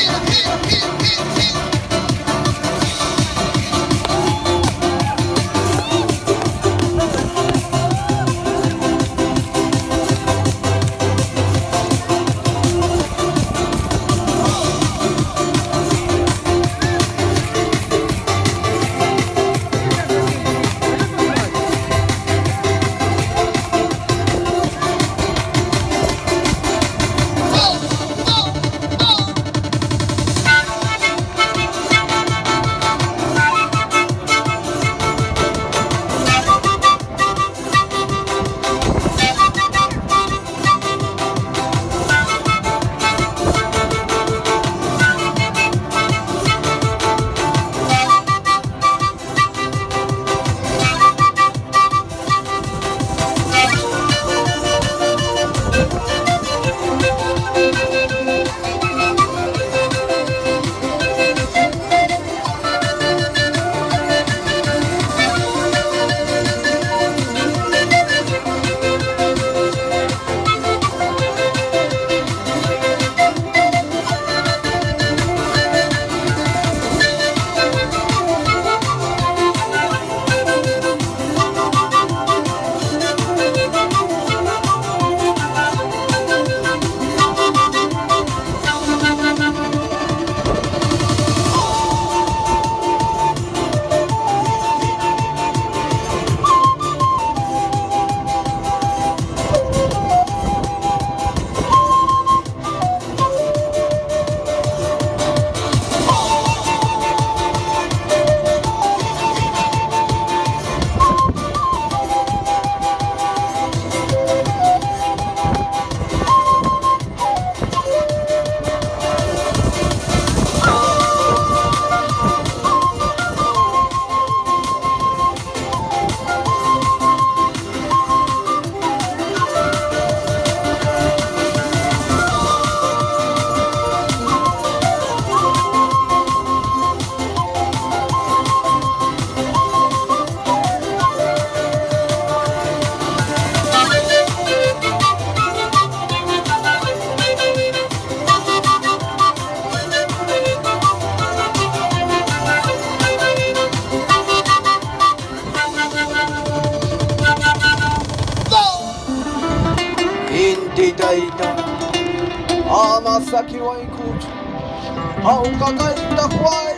Pino, Pino, Pino, Pino, Pino. 甘さ際に空気青かかった怖い